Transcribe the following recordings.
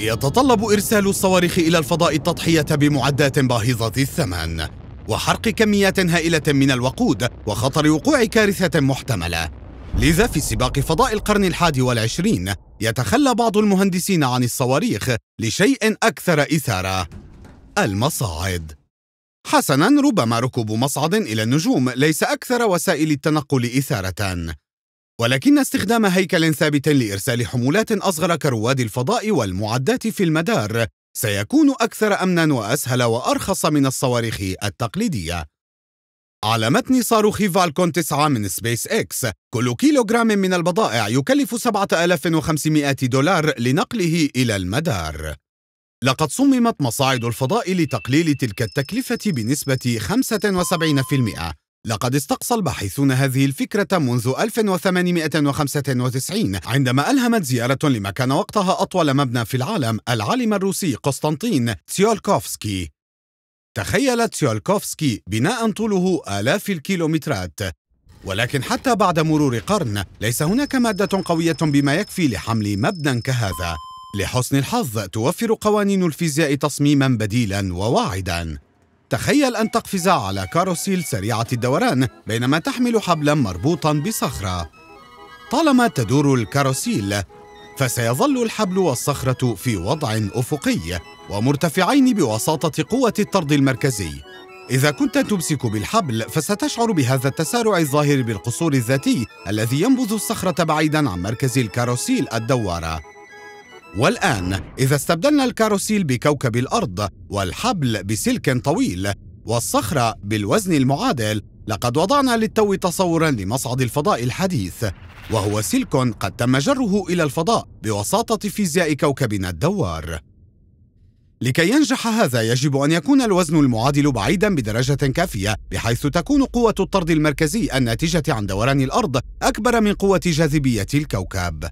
يتطلب إرسال الصواريخ إلى الفضاء التضحية بمعدات باهظة الثمن وحرق كميات هائلة من الوقود وخطر وقوع كارثة محتملة. لذا في سباق فضاء القرن الحادي والعشرين يتخلى بعض المهندسين عن الصواريخ لشيء أكثر إثارة المصاعد. حسنا ربما ركوب مصعد إلى النجوم ليس أكثر وسائل التنقل إثارة. ولكن استخدام هيكل ثابت لإرسال حمولات أصغر كرواد الفضاء والمعدات في المدار سيكون أكثر أمنا وأسهل وأرخص من الصواريخ التقليدية. على متن صاروخ فالكون 9 من سبيس إكس، كل كيلوغرام من البضائع يكلف 7500 دولار لنقله إلى المدار. لقد صممت مصاعد الفضاء لتقليل تلك التكلفة بنسبة 75%، لقد استقصى الباحثون هذه الفكرة منذ 1895 عندما ألهمت زيارة لما كان وقتها أطول مبنى في العالم العالم الروسي قسطنطين تسيولكوفسكي. تخيل تسيولكوفسكي بناء طوله آلاف الكيلومترات. ولكن حتى بعد مرور قرن ليس هناك مادة قوية بما يكفي لحمل مبنى كهذا. لحسن الحظ توفر قوانين الفيزياء تصميما بديلا وواعدا. تخيل أن تقفز على carousel سريعة الدوران بينما تحمل حبلا مربوطا بصخرة. طالما تدور ال carousel فسيظل الحبل والصخرة في وضع أفقي ومرتفعين بوساطة قوة الطرد المركزي. إذا كنت تمسك بالحبل فستشعر بهذا التسارع الظاهر بالقصور الذاتي الذي ينبذ الصخرة بعيدا عن مركز ال carousel الدوارة. والآن إذا استبدلنا ال carousel بكوكب الأرض والحبل بسلك طويل والصخرة بالوزن المعادل لقد وضعنا للتو تصورا لمصعد الفضاء الحديث وهو سلك قد تم جره إلى الفضاء بوساطة فيزياء كوكبنا الدوار. لكي ينجح هذا يجب أن يكون الوزن المعادل بعيدا بدرجة كافية بحيث تكون قوة الطرد المركزي الناتجة عن دوران الأرض أكبر من قوة جاذبية الكوكب.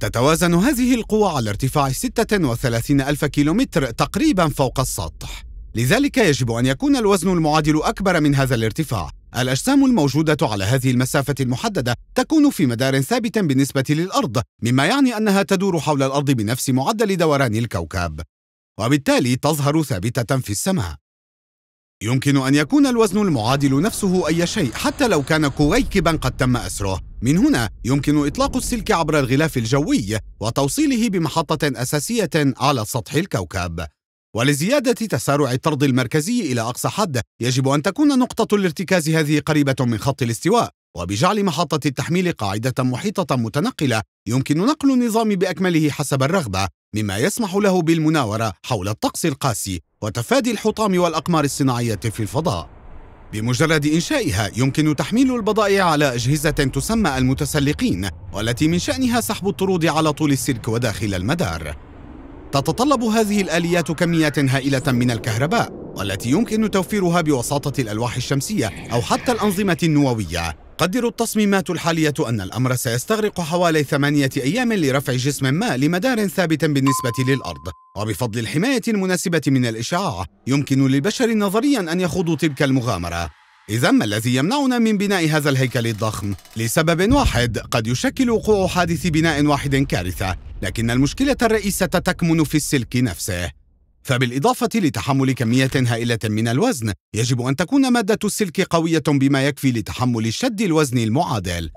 تتوازن هذه القوى على ارتفاع 36 ألف كيلومتر تقريبا فوق السطح. لذلك يجب أن يكون الوزن المعادل أكبر من هذا الارتفاع. الأجسام الموجودة على هذه المسافة المحددة تكون في مدار ثابت بالنسبة للأرض مما يعني أنها تدور حول الأرض بنفس معدل دوران الكوكب. وبالتالي تظهر ثابتة في السماء. يمكن أن يكون الوزن المعادل نفسه أي شيء حتى لو كان كويكبا قد تم أسره. من هنا يمكن إطلاق السلك عبر الغلاف الجوي وتوصيله بمحطة أساسية على سطح الكوكب. ولزيادة تسارع الطرد المركزي إلى أقصى حد يجب أن تكون نقطة الارتكاز هذه قريبة من خط الاستواء. وبجعل محطة التحميل قاعدة محيطة متنقلة يمكن نقل النظام بأكمله حسب الرغبة مما يسمح له بالمناورة حول الطقس القاسي وتفادي الحطام والأقمار الصناعية في الفضاء. بمجرد إنشائها يمكن تحميل البضائع على أجهزة تسمى المتسلقين والتي من شأنها سحب الطرود على طول السلك وداخل المدار. تتطلب هذه الآليات كميات هائلة من الكهرباء والتي يمكن توفيرها بوساطة الألواح الشمسية أو حتى الأنظمة النووية. تقدر التصميمات الحالية أن الأمر سيستغرق حوالي ثمانية أيام لرفع جسم ما لمدار ثابت بالنسبة للأرض وبفضل الحماية المناسبة من الإشعاع يمكن للبشر نظريا أن يخوضوا تلك المغامرة إذا ما الذي يمنعنا من بناء هذا الهيكل الضخم؟ لسبب واحد قد يشكل وقوع حادث بناء واحد كارثة، لكن المشكلة الرئيسة تكمن في السلك نفسه. فبالإضافة لتحمل كمية هائلة من الوزن، يجب أن تكون مادة السلك قوية بما يكفي لتحمل شد الوزن المعادل.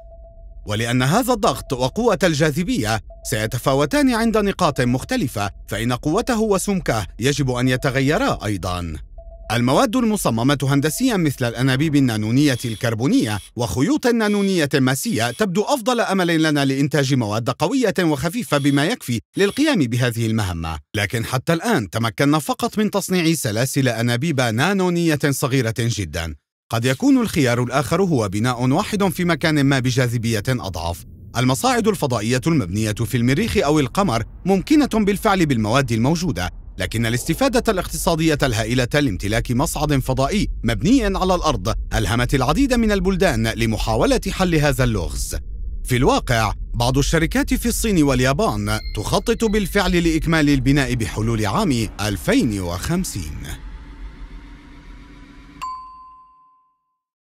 ولأن هذا الضغط وقوة الجاذبية سيتفاوتان عند نقاط مختلفة، فإن قوته وسمكه يجب أن يتغيرا أيضاً. المواد المصممة هندسيا مثل الأنابيب النانونية الكربونية وخيوط نانونية ماسية تبدو أفضل أمل لنا لإنتاج مواد قوية وخفيفة بما يكفي للقيام بهذه المهمة. لكن حتى الآن تمكنا فقط من تصنيع سلاسل أنابيب نانونية صغيرة جدا. قد يكون الخيار الآخر هو بناء واحد في مكان ما بجاذبية أضعف. المصاعد الفضائية المبنية في المريخ أو القمر ممكنة بالفعل بالمواد الموجودة. لكن الاستفادة الاقتصادية الهائلة لامتلاك مصعد فضائي مبني على الأرض ألهمت العديد من البلدان لمحاولة حل هذا اللغز. في الواقع، بعض الشركات في الصين واليابان تخطط بالفعل لإكمال البناء بحلول عام 2050.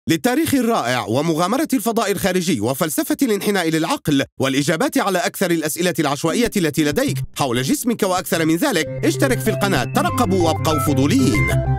للتاريخ الرائع ومغامرة الفضاء الخارجي وفلسفة الانحناء للعقل والإجابات على أكثر الأسئلة العشوائية التي لديك حول جسمك وأكثر من ذلك اشترك في القناة ترقبوا وابقوا فضوليين.